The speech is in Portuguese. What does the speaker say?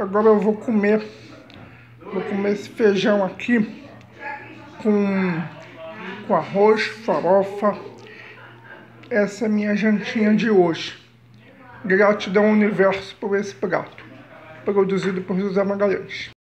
Agora eu vou comer, vou comer esse feijão aqui com, com arroz, farofa. Essa é minha jantinha de hoje. Gratidão ao universo por esse prato, produzido por José Magalhães.